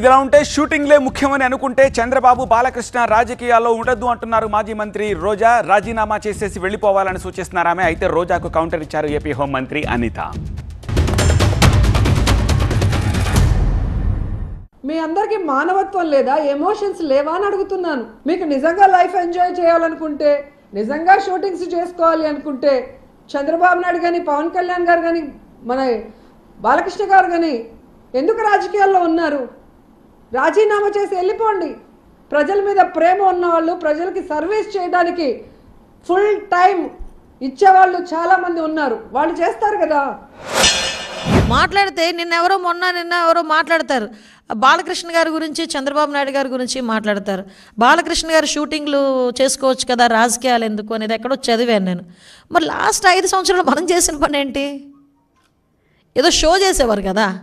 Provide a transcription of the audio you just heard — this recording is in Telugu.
ఇదిలా ఉంటే షూటింగ్లే ముఖ్యమని అనుకుంటే చంద్రబాబు బాలకృష్ణ రాజకీయాల్లో ఉండొద్దు అంటున్నారు మాజీ మంత్రి రోజా. రాజీనామా చేసేసి వెళ్ళిపోవాలని సూచిస్తున్నారు ఆమె. అయితే రోజాకు కౌంటర్ ఇచ్చారు ఏపీ హోంమంత్రి అనిత. మీ అందరికీ మానవత్వం లేదా? ఎమోషన్స్ లేవా అని అడుగుతున్నాను. మీకు నిజంగా లైఫ్ ఎంజాయ్ చేయాలనుకుంటే నిజంగా షూటింగ్స్ చేసుకోవాలి అనుకుంటే చంద్రబాబు నాయుడు కానీ పవన్ కళ్యాణ్ గారు కానీ మన బాలకృష్ణ గారు కానీ ఎందుకు రాజకీయాల్లో ఉన్నారు? రాజీనామా చేసి వెళ్ళిపోండి. ప్రజల మీద ప్రేమ ఉన్నవాళ్ళు ప్రజలకి సర్వీస్ చేయడానికి ఫుల్ టైం ఇచ్చేవాళ్ళు చాలామంది ఉన్నారు. వాళ్ళు చేస్తారు కదా? మాట్లాడితే నిన్నెవరో మొన్న నిన్న ఎవరో మాట్లాడతారు. బాలకృష్ణ గారి గురించి చంద్రబాబు నాయుడు గారి గురించి మాట్లాడతారు. బాలకృష్ణ గారు షూటింగ్లు చేసుకోవచ్చు కదా రాజకీయాలు ఎందుకు అనేది ఎక్కడో చదివాను నేను. మరి లాస్ట్ ఐదు సంవత్సరాలు మనం చేసిన పని ఏంటి ఏదో షో చేసేవారు కదా?